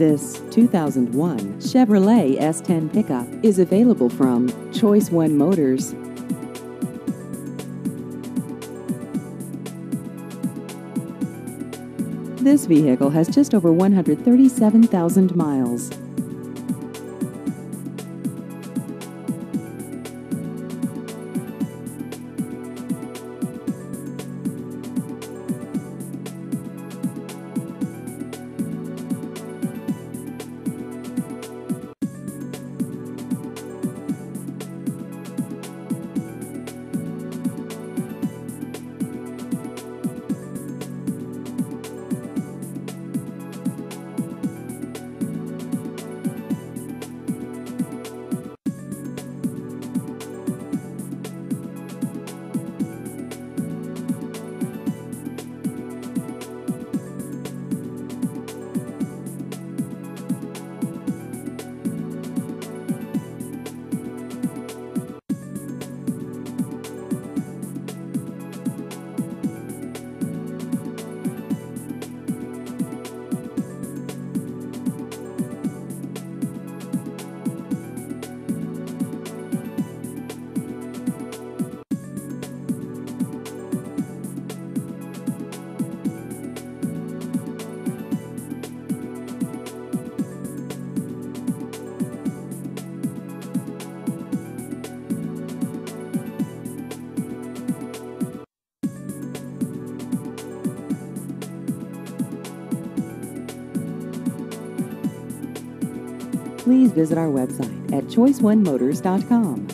This 2001 Chevrolet S10 pickup is available from Choice One Motors. This vehicle has just over 137,000 miles. Please visit our website at choiceonemotors.com.